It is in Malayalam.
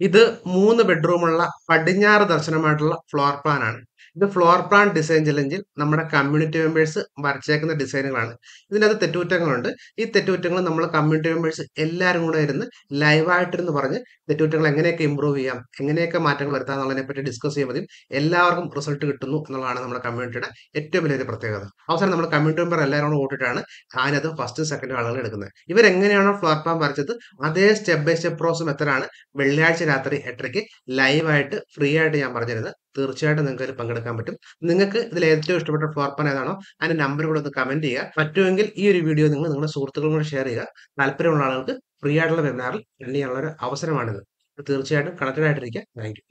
ഇത് മൂന്ന് ബെഡ്റൂമുള്ള പടിഞ്ഞാറ് ദർശനമായിട്ടുള്ള ഫ്ലോർ പ്ലാൻ ആണ്. ഇത് ഫ്ലോർ പ്ലാൻ ഡിസൈൻ ചലഞ്ചിൽ നമ്മുടെ കമ്മ്യൂണിറ്റി മെമ്പേഴ്സ് വരച്ചേക്കുന്ന ഡിസൈനുകളാണ് ഇതിനകത്ത് തെറ്റുകുറ്റങ്ങളുണ്ട്. ഈ തെറ്റുകുറ്റങ്ങൾ നമ്മൾ കമ്മ്യൂണിറ്റി മെമ്പേഴ്സ് എല്ലാവരും കൂടെ ഇരുന്ന് ലൈവായിട്ടിരുന്ന് പറഞ്ഞ് തെറ്റുകുറ്റങ്ങൾ എങ്ങനെയൊക്കെ ഇമ്പ്രൂവ് ചെയ്യാം എങ്ങനെയൊക്കെ മാറ്റങ്ങൾ വരുത്താം എന്നുള്ളതിനെ പറ്റി ഡിസ്കസ് ചെയ്യുമ്പോൾ എല്ലാവർക്കും റിസൾട്ട് കിട്ടുന്നു എന്നുള്ളതാണ് നമ്മുടെ കമ്മ്യൂണിറ്റിയുടെ ഏറ്റവും വലിയൊരു പ്രത്യേകത. അവസാനം നമ്മൾ കമ്മ്യൂണിറ്റി മെമ്പർ എല്ലാവരും കൂടെ കൂട്ടിയിട്ടാണ് അതിനകത്ത് ഫസ്റ്റ് സെക്കൻഡ് ആളുകൾ എടുക്കുന്നത്. ഇവരെങ്ങനെയാണോ ഫ്ലോർ പ്ലാൻ വരച്ചത്? അതേ സ്റ്റെപ്പ് ബൈ സ്റ്റെപ്പ് പ്രോസസ് മെത്തഡാണ് വെള്ളിയാഴ്ച രാത്രി എട്ടരയ്ക്ക് ലൈവായിട്ട് ഫ്രീ ആയിട്ട് ഞാൻ പറഞ്ഞിരുന്നത്. തീർച്ചയായിട്ടും നിങ്ങൾക്ക് അതിൽ പങ്കെടുക്കാൻ പറ്റും. നിങ്ങൾക്ക് ഇതിൽ ഏറ്റവും ഇഷ്ടപ്പെട്ട ഫ്ലോർ പ്ലാൻ ഏതാണോ അതിന്റെ നമ്പർ കൂടെ ഒന്ന് കമന്റ് ചെയ്യുക. പറ്റുമെങ്കിൽ ഈ ഒരു വീഡിയോ നിങ്ങൾ നിങ്ങളുടെ സുഹൃത്തുക്കളും കൂടെ ഷെയർ ചെയ്യുക. താല്പര്യമുള്ള ആളുകൾക്ക് ഫ്രീ ആയിട്ടുള്ള വെബിനാറിൽ അറ്റൻഡ് ചെയ്യാനുള്ള ഒരു അവസരമാണിത്. തീർച്ചയായിട്ടും കണക്റ്റഡ് ആയിട്ടിരിക്കുക. താങ്ക്